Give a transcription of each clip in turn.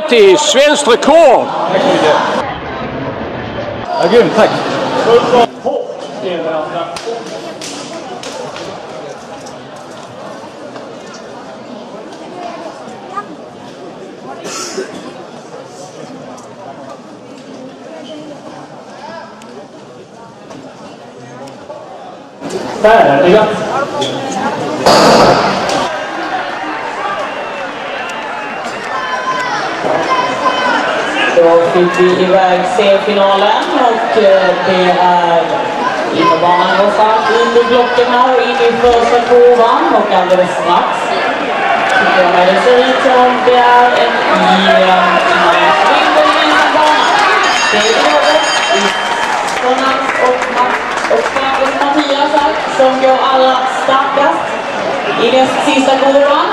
1.30, svenskt rekord! Ja, grymt, tack. Färdiga. Då fick vi iväg semifinalen och eh, det är innebanan går fram under blocken här och in i första kurvan och alldeles strax tycker jag det ser ut som det är en jämn match. Vinner gemensam bana. Det är Robert, Jonas och Mats och Marcus Mattias här som går allra starkast i näst sista kurvan.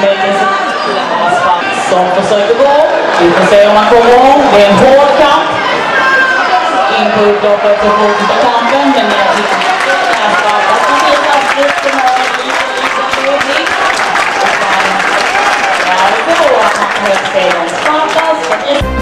Men det är Svart som försöker gå. Intresserar kommer, det är en hård kamp. Input loppet på motsatta kanten, men jag tycker Thank you.